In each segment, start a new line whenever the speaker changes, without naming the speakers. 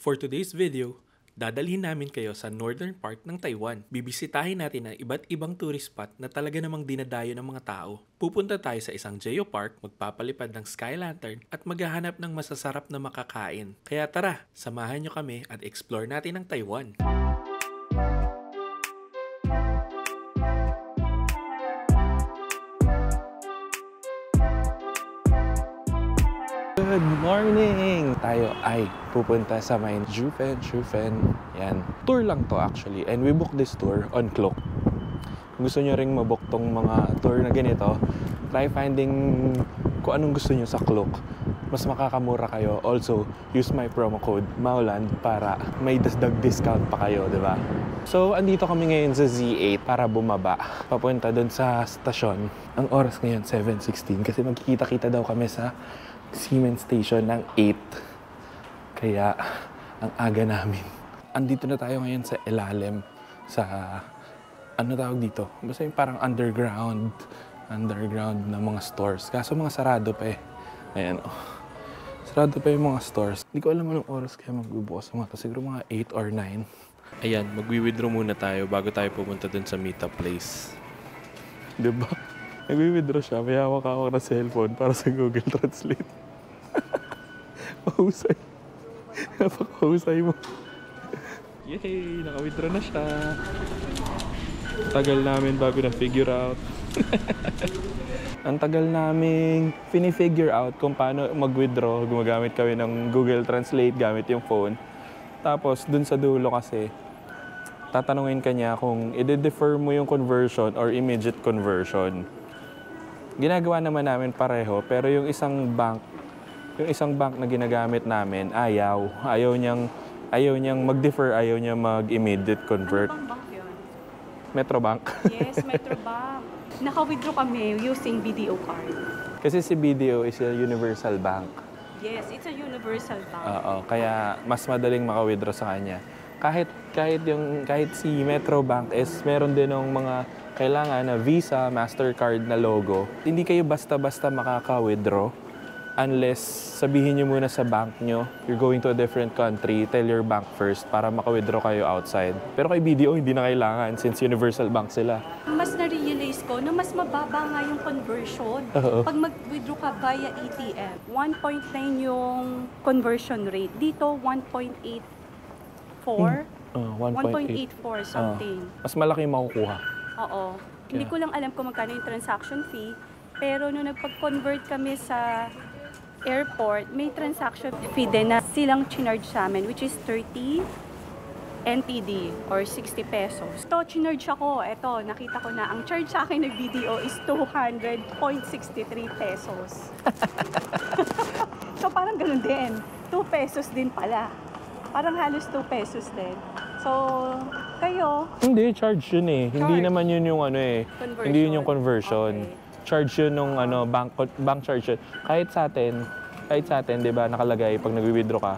For today's video, dadalhin namin kayo sa northern part ng Taiwan. Bibisitahin natin ang iba't ibang tourist spot na talaga namang dinadayo ng mga tao. Pupunta tayo sa isang geopark, magpapalipad ng sky lantern at maghahanap ng masasarap na makakain. Kaya tara, samahan nyo kami at explore natin ang Taiwan. Good morning! Tayo ay pupunta sa may Jufen, Jufen. Yan. Tour lang to actually. And we booked this tour on Klook. Kung gusto nyo ring mabook tong mga tour na ganito, try finding kung anong gusto nyo sa Klook. Mas makakamura kayo. Also, use my promo code MAULAN para may dasdag discount pa kayo, di ba? So, andito kami ngayon sa Z8 para bumaba. Papunta doon sa stasyon. Ang oras ngayon, 7.16 kasi magkikita-kita daw kami sa Siemens Station ng 8. Kaya, ang aga namin. Andito na tayo ngayon sa ilalim sa ano tawag dito? Basta yung parang underground underground na mga stores. Kaso mga sarado pa eh. Ayan oh. Sarado pa yung mga stores. Hindi ko alam anong oras kaya magbubukas mga. Siguro mga 8 or 9. Ayan, magwi-withdraw muna tayo bago tayo pumunta dun sa meetup place. Diba? Nagwi-withdraw siya. May hawak-hawak na cellphone para sa Google Translate. Mahusay. Napakahusay mo. Yay! Naka-withdraw na siya. Tagal namin bago na figure out. Ang tagal namin fini-figure out kung paano mag-withdraw. Gumagamit kami ng Google Translate gamit yung phone. Tapos dun sa dulo kasi, tatanungin ka niya kung i-defer mo yung conversion or immediate conversion. Ginagawa naman namin pareho, pero yung isang bank, yung isang bank na ginagamit namin, ayaw. Ayaw niyang, ayaw niyang mag-defer, ayaw niya mag-immediate convert.
Ano bang bank yun?
Metrobank.
Yes, Metrobank. Naka-withdraw kami using BDO card.
Kasi si BDO is a universal bank.
Yes, it's a universal bank.
Oo, kaya mas madaling maka-withdraw sa kanya. Kahit kahit yung kahit si Metrobank is meron din ng mga kailangan na Visa, Mastercard na logo. Hindi kayo basta-basta makaka-withdraw unless sabihin nyo muna sa bank nyo, you're going to a different country, tell your bank first para maka-withdraw kayo outside. Pero kay BDO, hindi na kailangan since universal bank sila.
Mas na-realize ko na mas mababa nga yung conversion.
Oo.
Pag mag-withdraw ka via ATM, 1.9 yung conversion rate. Dito, 1.84.
Uh, 1.8.
1.84 something.
Mas malaki yung makukuha.
Oo. Hindi ko lang alam kung magkano yung transaction fee. Pero nung nagpag-convert kami sa airport, may transaction fee din na silang chinarge sa amin, which is 30 NTD or 60 pesos. Ito, chinarge ako. Ito, nakita ko na. Ang charge sa akin ng BDO is 200.63 pesos. so parang ganun din. 2 pesos din pala. Parang halos 2 pesos din. So, kayo,
Hindi, charge yun eh. Hindi
Charge.
naman yun yung ano eh.
Conversion.
Hindi yun yung conversion.
Okay.
Charge yun nung ano, bank, bank charge yun. Kahit sa atin, kahit sa atin, di ba, nakalagay pag nag-withdraw ka,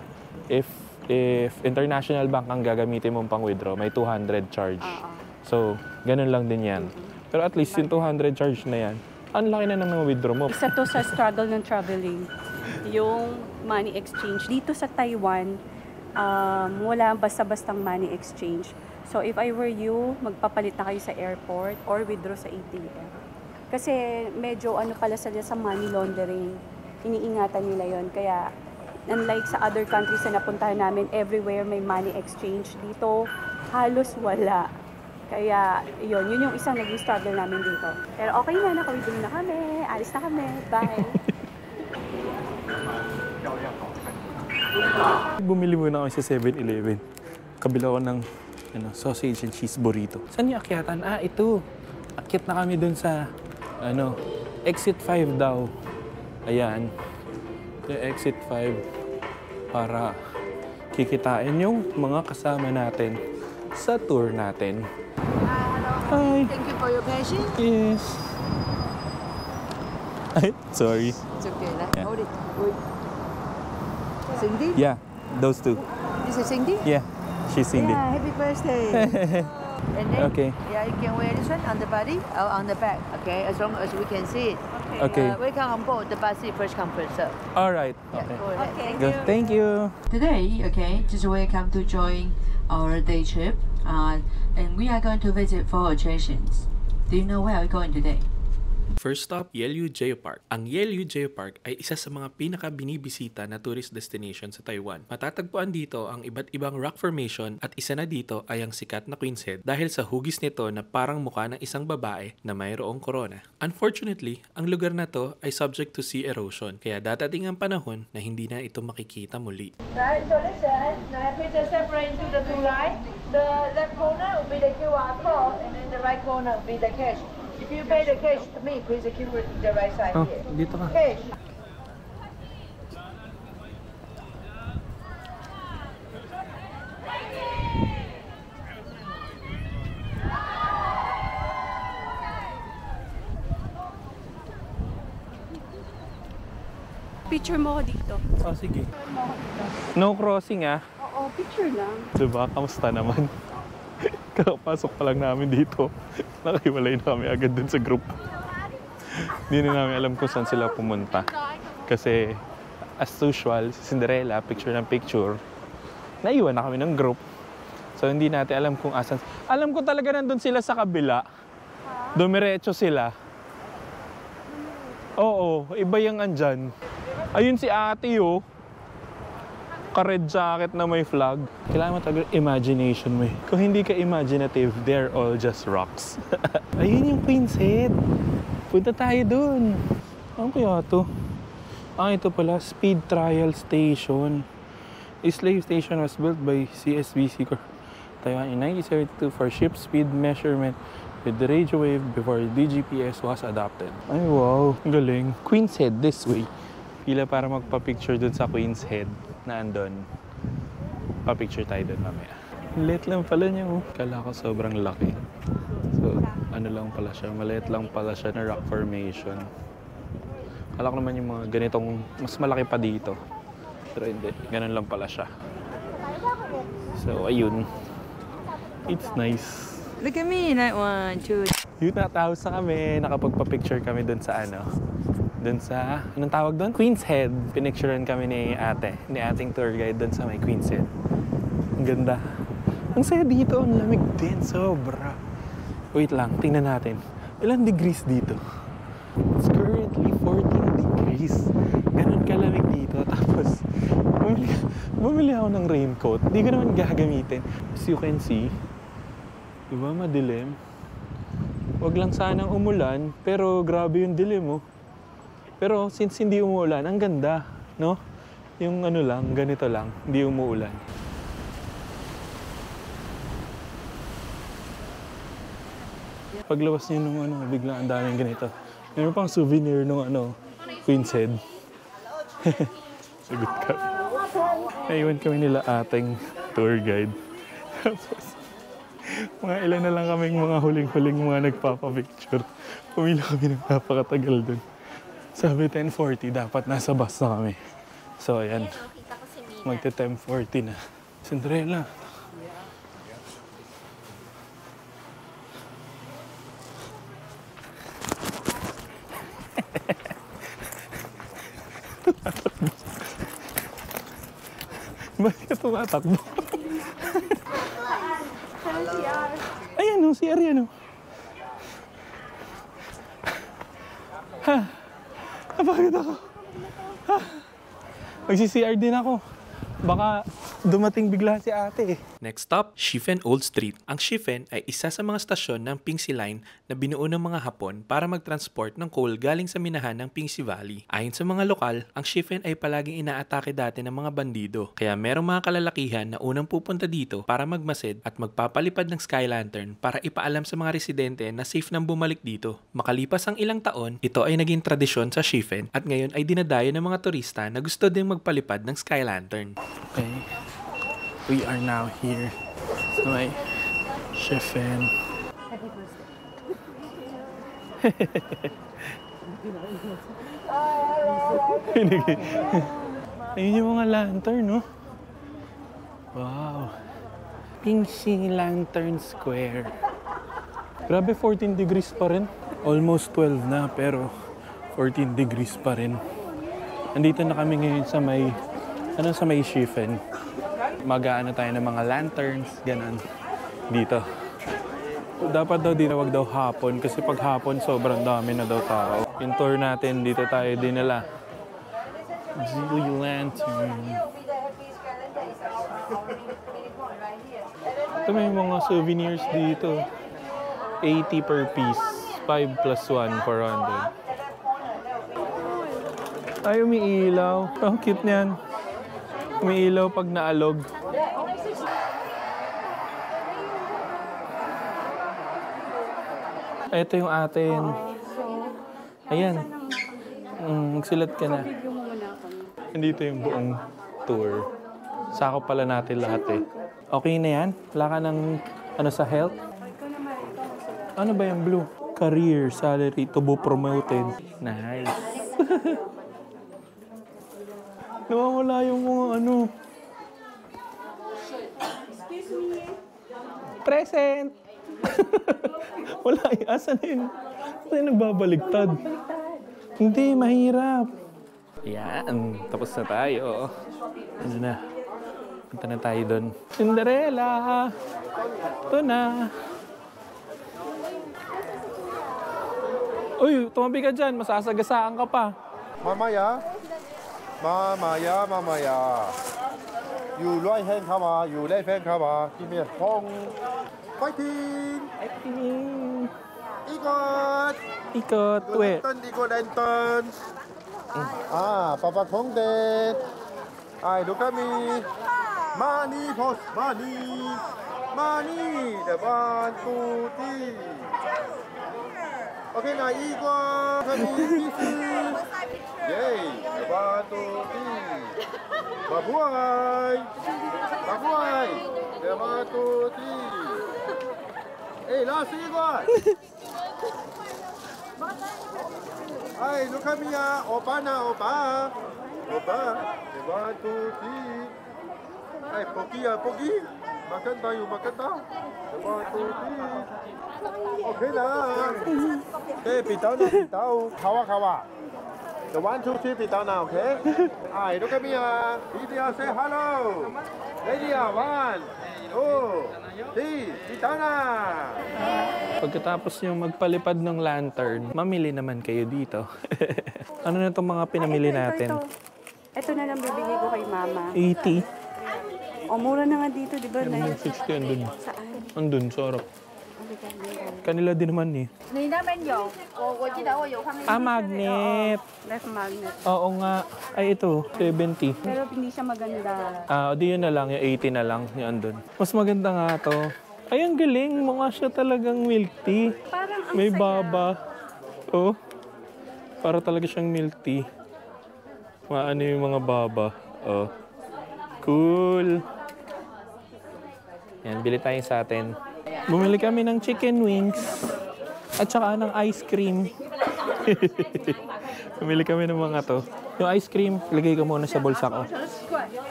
if if international bank ang gagamitin mong pang withdraw, may 200 charge.
Oo.
So, ganun lang din yan. Pero at least yung 200 charge na yan, ang laki na ng mga withdraw mo.
Isa to sa struggle ng traveling. Yung money exchange. Dito sa Taiwan, um, wala basta-bastang money exchange. So if I were you, magpapalit na kayo sa airport or withdraw sa ATM. Kasi medyo ano pala sila sa money laundering. Iniingatan nila yon Kaya unlike sa other countries na napuntahan namin, everywhere may money exchange. Dito, halos wala. Kaya yun, yun yung isang naging struggle namin dito. Pero okay na, nakawithdraw na kami. Alis na kami. Bye.
Bumili muna ako sa 7-Eleven. Kabila ko ng ano, sausage and cheese burrito. Saan yung akyatan? Ah, ito. Akyat na kami dun sa, ano, exit 5 daw. Ayan. Yung exit 5 para kikitain yung mga kasama natin sa tour natin. Hi.
Thank you for your patience.
Yes. Ay, sorry.
It's okay.
Yeah.
hold it. Wait. Cindy?
Yeah, those two.
This is Cindy?
Yeah, she's Cindy.
Yeah, happy birthday. and then,
Okay.
yeah, you can wear this one on the body or on the back, okay, as long as we can see it.
Okay.
Uh, welcome on board the bus is first come first serve.
Alright.
Yeah,
Okay.
go ahead.
Okay.
Good. Thank you.
Today, okay, just welcome to join our day trip. Uh, and we are going to visit four attractions. Do you know where we're going today?
First stop, Yelyu Geopark. Ang Yelyu Geopark ay isa sa mga pinaka-binibisita na tourist destination sa Taiwan. Matatagpuan dito ang iba't ibang rock formation at isa na dito ay ang sikat na Queen's Head dahil sa hugis nito na parang mukha ng isang babae na mayroong corona. Unfortunately, ang lugar na to ay subject to sea erosion kaya dadating ang panahon na hindi na ito makikita muli.
Right, so listen, now please just separate into the two lines. The left corner will be the QR code, and then the right corner will be the cash. If you pay the cash to me, please keep it the right side here.
dito ka.
Cash.
Picture mo ako dito.
Oh, sige. No crossing ah.
Oo, picture lang.
Diba? Kamusta naman? Kakapasok pa lang namin dito. Nakiwalay na kami agad dun sa group. Hindi na namin alam kung saan sila pumunta. Kasi, as usual, si Cinderella, picture ng picture, naiwan na kami ng group. So, hindi natin alam kung asan. Alam ko talaga nandun sila sa kabila. Dumiretso sila. Oo, iba yung andyan. Ayun si ate, oh ka-red jacket na may flag. Kailangan mo talaga imagination mo eh. Kung hindi ka imaginative, they're all just rocks. Ayun yung Queen's Head. Punta tayo dun. Ano kaya to? Ah, ito pala, Speed Trial Station. This slave station was built by CSBC Taiwan in 1972 for ship speed measurement with the radio wave before DGPS was adopted. Ay, wow. Galing. Queen's Head this way. Pila para magpa-picture dun sa Queen's Head na andun. Pa-picture tayo dun mamaya. Liit lang pala niya, oh. Kala ko sobrang laki. So, ano lang pala siya. Maliit lang pala siya na rock formation. Kala ko naman yung mga ganitong, mas malaki pa dito. Pero hindi, ganun lang pala siya. So, ayun. It's nice.
Look at me, like one, two.
Yun na, tapos na kami. Nakapagpa-picture kami dun sa ano. Dun sa, anong tawag dun? Queen's Head. Pinicturean kami ni ate, ni ating tour guide dun sa may Queen's Head. Ang ganda. Ang saya dito, ang lamig din, sobra. Wait lang, tingnan natin. Ilang degrees dito? It's currently 14 degrees. Ganun kalamig dito. Tapos, bumili, bumili ako ng raincoat. Hindi ko naman gagamitin. As you can see, di ba madilim? Wag lang sanang umulan, pero grabe yung dilim mo. Pero since hindi umuulan, ang ganda, no? Yung ano lang, ganito lang, hindi umuulan. Paglabas niyo nung ano, biglang ang daming ganito. Meron pang souvenir nung ano, Queen's Head. Sagot ka. Naiwan kami nila ating tour guide. Tapos, mga ilan na lang kaming mga huling-huling mga nagpapapicture. Pumila kami ng napakatagal dun. Sabi 10.40, dapat nasa bus na kami. So, ayan. Magte 10.40 na. Cinderella. Bakit ka tumatakbo? Ayan o, si Ariano. Ha? Napagod ako. Magsi-CR din ako. Baka dumating bigla si ate eh. Next stop, Shifen Old Street. Ang Shifen ay isa sa mga stasyon ng Pingsi Line na binuo ng mga Hapon para mag-transport ng coal galing sa minahan ng Pingsi Valley. Ayon sa mga lokal, ang Shifen ay palaging inaatake dati ng mga bandido. Kaya merong mga kalalakihan na unang pupunta dito para magmasid at magpapalipad ng sky lantern para ipaalam sa mga residente na safe nang bumalik dito. Makalipas ang ilang taon, ito ay naging tradisyon sa Shifen at ngayon ay dinadayo ng mga turista na gusto ding magpalipad ng sky lantern. Okay. We are now here sa may Shifen. Ayun yung mga lantern, no? Wow. Pingxi Lantern Square. Grabe, 14 degrees pa rin. Almost 12 na, pero 14 degrees pa rin. Nandito na kami ngayon sa may, ano sa may Shifen. Mag-aano tayo ng mga lanterns, ganun. Dito. Dapat daw dito, wag daw hapon. Kasi pag hapon, sobrang dami na daw tao. Yung tour natin, dito tayo dinala. Zilly Lantern. Ito may mga souvenirs dito. 80 per piece. 5 plus 1, 400. Ay, umiilaw. Ang cute niyan. Umiilaw pag naalog. Ito yung atin. Ayan. Mm, magsulat ka na. Nandito yung buong tour. Sakop pala natin lahat eh. Okay na yan? Wala ka ng ano sa health? Ano ba yung blue? Career, salary, to be promoted. Nice. Nawawala yung mga ano. Present! Wala eh. Asan yun? Asan yung nagbabaliktad? Hindi, mahirap. Yan, tapos na tayo. Ano na? Punta na tayo doon. Cinderella! Ito na. Uy, tumabi ka dyan. Masasagasaan ka pa.
Mamaya, mamaya, mamaya. อยู่ร้อยแห้งเข้ามา อยู่ได้แฟนเข้ามาที่เมียทองไฟทีนอีกอด
Ikot.
ดูแดน
Wait.
เต้นอีกอดแดนเต้นอ่าปะปะทองเด็ดไอ้ดูกามีมานี่พอสมานี่มานี่เดี๋ยวบ้านตูตี้ OK，那一罐，开始，耶！一把到底，把过来，把，一把到底。哎，拉死我！哎，你看我呀，欧巴那欧巴，欧巴一到底。哎，POGII 啊 POGII，马肯塔有马肯塔，一把到底。Okay na. Okay, bitaw na, bitaw. Kawa, kawa. The one, two, three, bitaw na, okay? Ay, look at me, ah. Lydia, say hello. Lydia, one, two, three, bitaw na.
Pagkatapos yung magpalipad ng lantern, mamili naman kayo dito. ano na itong mga pinamili
Ito, ito,
natin?
Ito, ito na lang bibigay ko kay mama.
80.
O, mura na nga dito, di ba?
Yung
Na,
60 andun.
saan?
Andun, sarap. Kanila din naman eh. Ah, eh. magnet.
Left magnet.
Oo nga. Ay, ito. 70.
Pero hindi siya maganda.
Ah, di yun na lang. Yung 80 na lang. Yung andun. Mas maganda nga to. Ay, ang galing. Mukha siya talagang milk tea.
Parang
May baba. Oh. Para talaga siyang milk tea. Maano yung mga baba. Oh. Cool. Yan, bili tayo sa atin. Bumili kami ng chicken wings. At saka ng ice cream. Bumili kami ng mga to. Yung ice cream, lagay ko muna sa bulsa ko.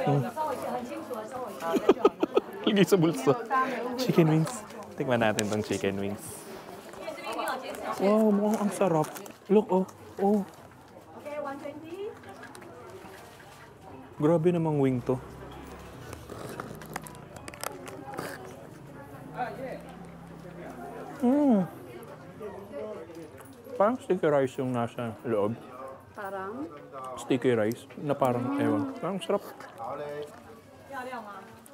Mm. Lagay sa bulsa. Chicken wings. Tikman natin tong chicken wings. Wow, mukhang ang sarap. Look, oh. Oh. Grabe namang wing to. Mm. Parang sticky rice yung nasa loob.
Parang?
Sticky rice na parang, mm. ewan. Parang sarap.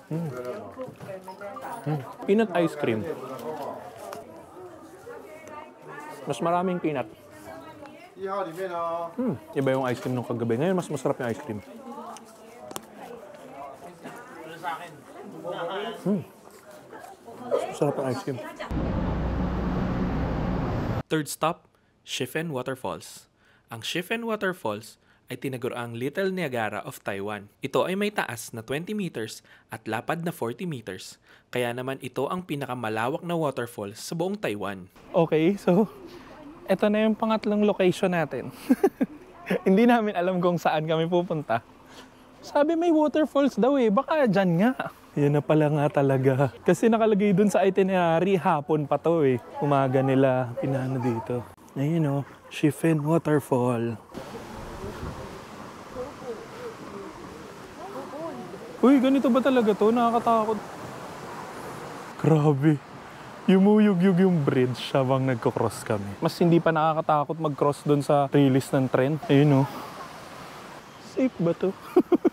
Mm. Mm. Peanut ice cream. Mas maraming peanut. Mm. Iba yung ice cream nung kagabi. Ngayon, mas masarap yung ice cream. Mm. Mas masarap ang ice cream. Third stop, Shifen Waterfalls. Ang Shifen Waterfalls ay tinaguraang Little Niagara of Taiwan. Ito ay may taas na 20 meters at lapad na 40 meters. Kaya naman ito ang pinakamalawak na waterfall sa buong Taiwan. Okay, so ito na yung pangatlong location natin. Hindi namin alam kung saan kami pupunta. Sabi may waterfalls daw eh, baka dyan nga. Yan na pala nga talaga. Kasi nakalagay dun sa itinerary, hapon pa to eh. Umaga nila, pinano dito. Ayun oh. Shifen Waterfall. Uy, ganito ba talaga to? Nakakatakot. Grabe. Yumuyug-yug yung bridge habang nagko-cross kami. Mas hindi pa nakakatakot mag-cross doon sa release ng tren. Ayun oh. Safe ba to?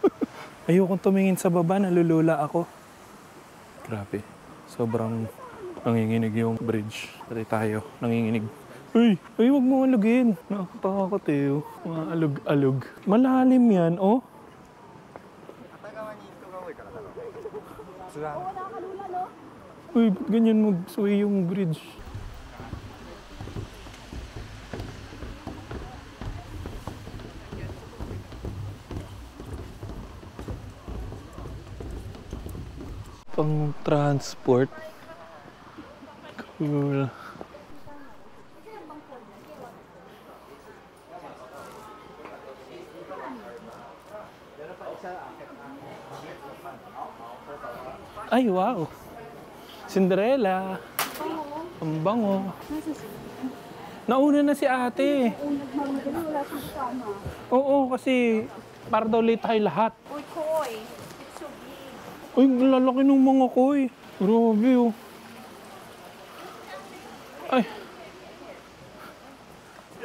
Ayokong tumingin sa baba, nalulula ako. Grabe. Sobrang nanginginig yung bridge. Pati tayo, nanginginig. Uy! Uy, wag mo alugin. Nakakatakot eh. oh. Mga alug-alug. Malalim yan, oh. Uy, ba't ganyan mag-sway yung bridge? Pang transport. Cool. Ay, wow. Cinderella. Ang bango. Nauna na si ate. Oo, kasi para daw late tayo lahat.
Uy, Koy. It's so big.
Uy, lalaki ng mga koy. Grabe oh. Ay.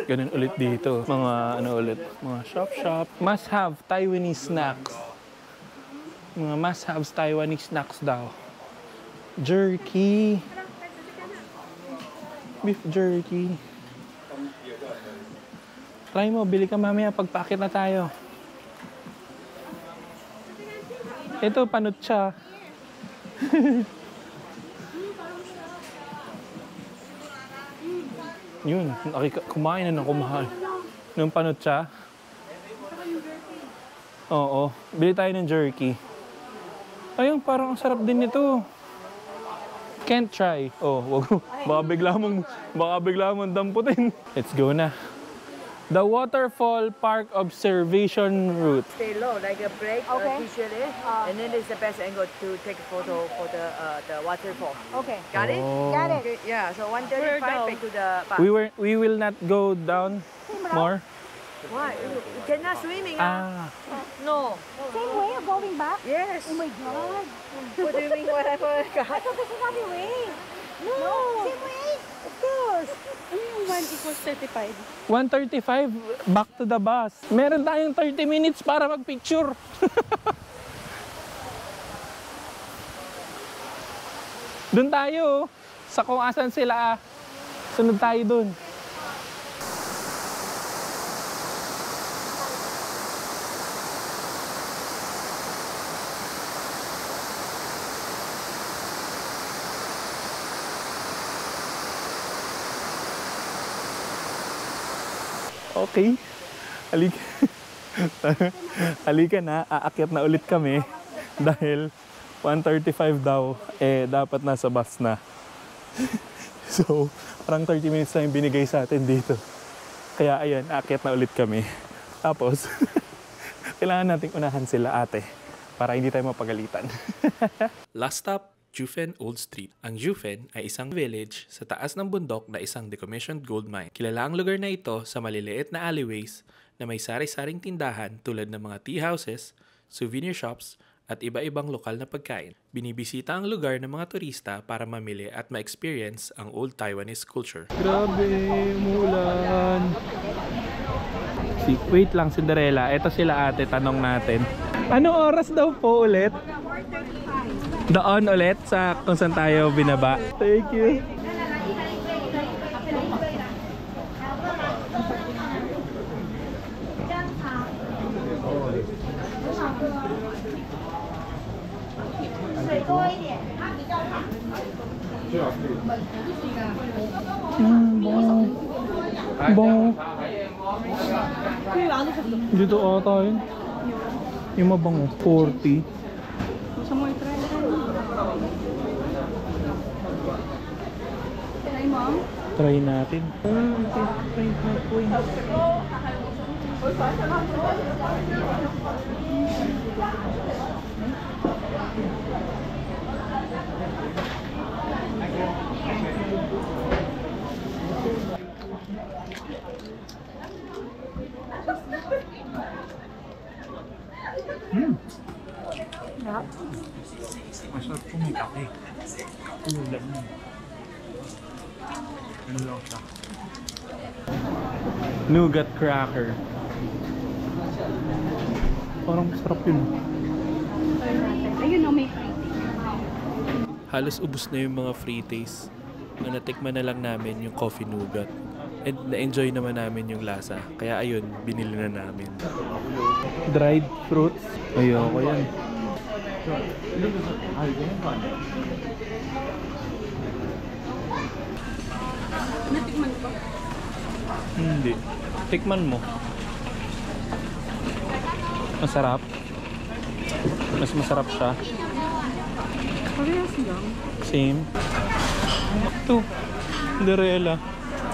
Ganun ulit dito. Mga ano ulit, mga shop-shop. Must have Taiwanese snacks. Mga must have Taiwanese snacks daw. Jerky. Beef jerky. Try mo, bili ka mamaya pagpakit na tayo. Ito, panot siya. Yun, kumain na ng kumain. Nung panot siya. Oo, bili tayo ng jerky. Ayun, parang ang sarap din nito. Can't try. Oh, wag mo. Baka bigla mong, baka bigla mong damputin. Let's go na. The Waterfall Park Observation Route.
Stay low, like a break,
Okay.
uh, usually, and then it's the best angle to take a photo for the uh, the waterfall.
Okay.
Got it?
Oh.
Got it.
Okay, yeah, so 135 back to the bus.
We were we will not go down more.
Why? You, cannot swimming, ah?
Ah,
No.
Same way of going back?
Yes.
Oh my God.
What do you mean whatever?
I thought this is not the way. No. Same way? Of course. Ano yung 1 equals 35?
135 back to the bus. Meron tayong 30 minutes para magpicture. Doon tayo. Sa kung asan sila. ah. Sunod tayo doon. Okay. Halika. Halika na, aakyat na ulit kami dahil 1.35 daw, eh dapat nasa bus na. so, parang 30 minutes na yung binigay sa atin dito. Kaya ayun, aakyat na ulit kami. Tapos, kailangan nating unahan sila ate para hindi tayo mapagalitan. Last stop, Jufen Old Street. Ang Jufen ay isang village sa taas ng bundok na isang decommissioned gold mine. Kilala ang lugar na ito sa maliliit na alleyways na may sari-saring tindahan tulad ng mga tea houses, souvenir shops, at iba-ibang lokal na pagkain. Binibisita ang lugar ng mga turista para mamili at ma-experience ang old Taiwanese culture. Grabe, umulan. Si, wait lang, Cinderella. Ito sila ate, tanong natin. Ano oras daw po ulit? Doon ulit sa kung saan tayo binaba. Thank you. Mm, bango. Bango. Dito ata yun. Yung mabango. 40.
try
natin. À, mm. Đó. Mà sao không mình cặp đi? Ừ, lạnh. Ano lang siya? Nougat cracker. Parang sarap yun.
Ayun o, may free
Halos ubus na yung mga free taste. Ang natikman na lang namin yung coffee nougat. And na-enjoy naman namin yung lasa. Kaya ayun, binili na namin. Dried fruits. Ayoko yan.
Natikman
Hindi. Tikman mo. Masarap. Mas masarap siya.
Parehas lang.
Same. Ito. Cinderella.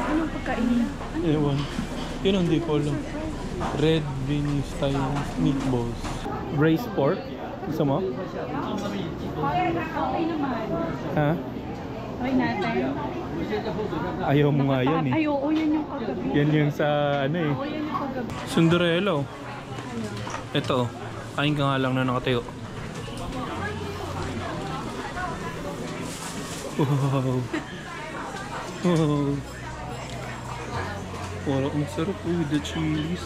Anong pagkain nila?
Ewan. Yun ang di ko alam. Red bean style meatballs. Braised pork. Gusto mo?
Okay naman.
Ha?
Try natin.
Ayaw mo nga yan eh.
Ay, oo, yan yung kagabi.
Yan yung sa ano eh.
Oo, yan yung kagabi.
Cinderella oh. Ito oh. Kain ka nga lang na nakatayo. Wow. Wow. Wala ang sarap oh, with the cheese.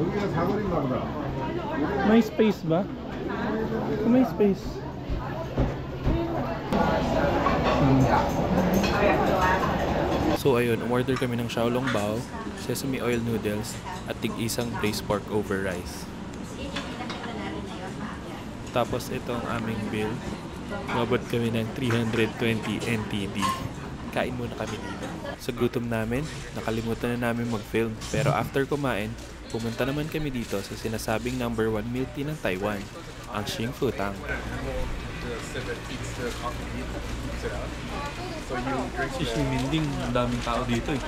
여기가 사거리인가 보다.
May space ba? May space. So ayun, umorder kami ng Xiaolong Bao, sesame oil noodles, at tig-isang braised pork over rice. Tapos ito ang aming bill. Mabot kami ng 320 NTD. Kain muna kami dito. Sa gutom namin, nakalimutan na namin mag-film. Pero after kumain, pumunta naman kami dito sa sinasabing number one milk tea ng Taiwan, ang Xing Fu Tang. Si Xi Minding, ang daming tao dito eh.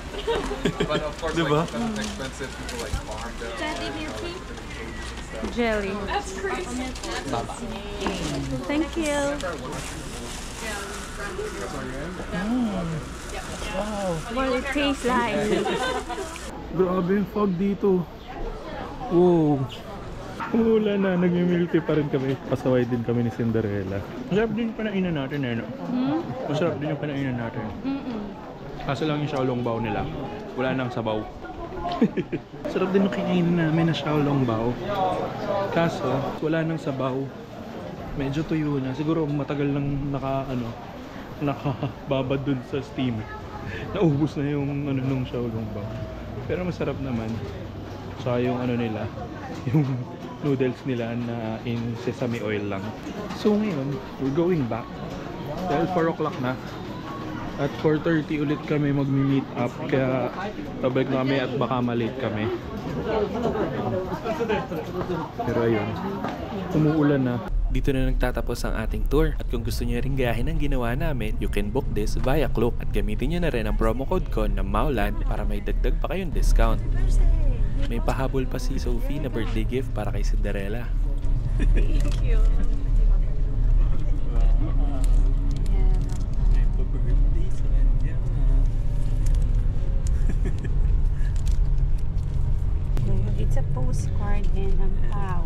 But of course,
Diba?
like, it's expensive, people like farm them.
Jelly. That's crazy. Thank you.
Wow!
Well, it tastes like.
Grabe yung fog dito. Wow! Umulan na, nagmimilty pa rin kami. Pasaway din kami ni Cinderella. Masarap din yung panainan natin eh, no?
Hmm?
Masarap din yung panainan natin.
Mm-mm.
Kaso lang yung Xiaolong Bao nila. Wala nang sabaw. Sarap din yung kikainin namin na Xiaolong Bao. Kaso, wala nang sabaw. Medyo tuyo na. Siguro matagal nang naka, ano, nakababad dun sa steam. Naubos na yung ano nung Xiaolong Bao. Pero masarap naman. Saka yung ano nila, yung noodles nila na in sesame oil lang. So ngayon, we're going back. Dahil 4 o'clock na. At 4.30 ulit kami magmi-meet up kaya pabalik na kami at baka malate kami. Pero ayun, umuulan na. Dito na nagtatapos ang ating tour. At kung gusto niyo rin gayahin ang ginawa namin, you can book this via Klook. At gamitin niyo na rin ang promo code ko na Maulan para may dagdag pa kayong discount. May pahabol pa si Sophie na birthday gift para kay Cinderella.
Thank you. It's a postcard and ang pao.